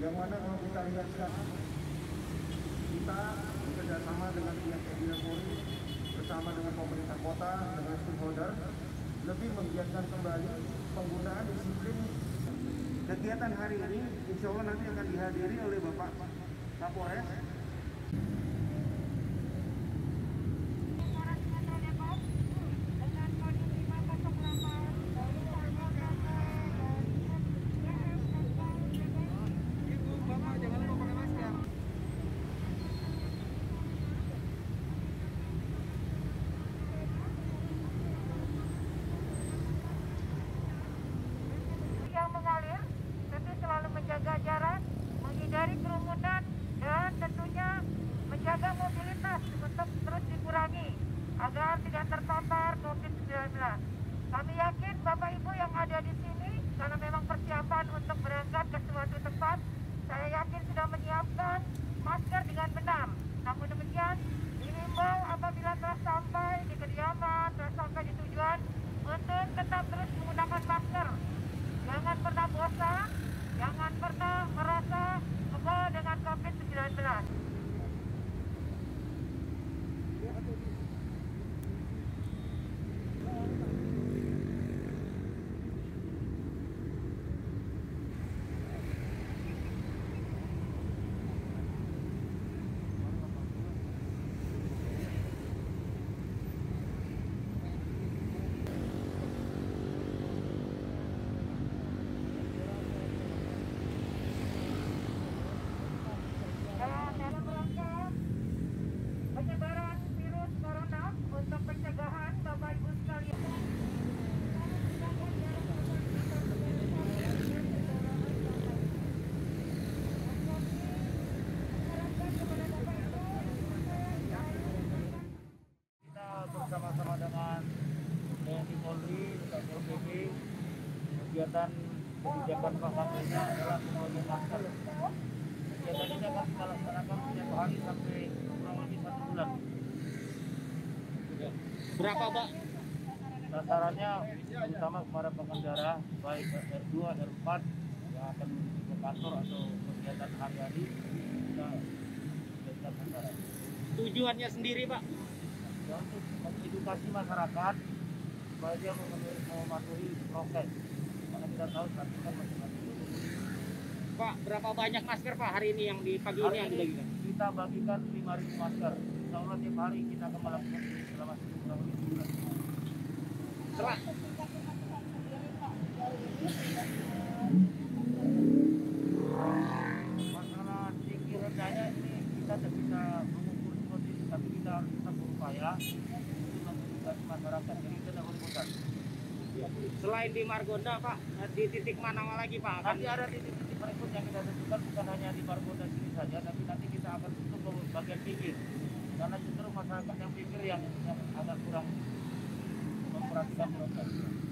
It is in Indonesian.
yang mana kalau kita lihat sekarang kita bekerja sama dengan pihak TNI Polri bersama dengan pemerintah kota dengan stakeholder lebih menggiatkan kembali penggunaan disiplin kegiatan hari ini. Insya Allah nanti akan dihadiri oleh Bapak Kapolres. Terus dikurangi agar tidak terpapar COVID-19. Kami yakin Bapak Ibu yang ada di sini karena memang persiapan untuk berangkat ke suatu tempat, saya yakin sudah menyiapkan masker dengan benar. Namun demikian, dihimbau apabila telah sampai di kediaman, telah sampai di tujuan, untuk tetap terus menggunakan masker Jangan pernah bosan, jangan pernah merasa kebal dengan COVID-19. Dan dalam rangka penyebaran virus corona untuk pencegahan Bapak Ibu sekalian. Kita bersama-sama dengan TNI Polri, Satpol PP, kegiatan kebijakan kampanyenya adalah pembagian masker. Kegiatan ini akan kita laksanakan setiap hari sampai kurang lebih satu bulan. Berapa Pak? Sasarannya terutama kepada pengendara baik R2, R4 yang akan menuju ke kantor atau kegiatan hari-hari kita jadikan sasaran. Tujuannya sendiri Pak? Ya, untuk mengedukasi masyarakat supaya dia mematuhi prokes kita tahu ini kan masih Pak, berapa banyak masker Pak hari ini yang di pagi hari ini yang dibagikan? kita bagikan 5.000 masker. Insya Allah tiap hari kita akan melakukan selama kurang lebih. Sebulan Setelah masalah tinggi rendahnya ini kita tidak bisa mengukur seperti tapi kita harus tetap berupaya untuk mengedukasi masyarakat. Jadi kita tidak boleh bosan selain di Margonda Pak, di titik mana lagi Pak? Nanti ada titik-titik berikut yang kita tentukan bukan hanya di Margonda sini saja, tapi nanti kita akan tutup ke bagian pinggir. Karena justru masyarakat yang pinggir yang, yang agak kurang memperhatikan protokol.